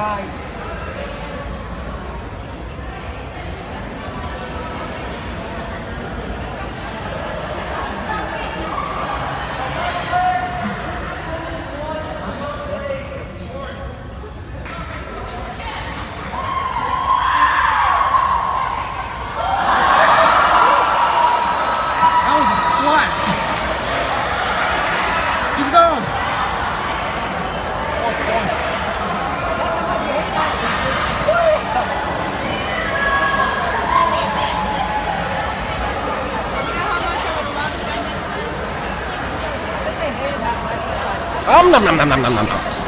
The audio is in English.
Hazen. Om nom, nom, nom, nom, nom, nom.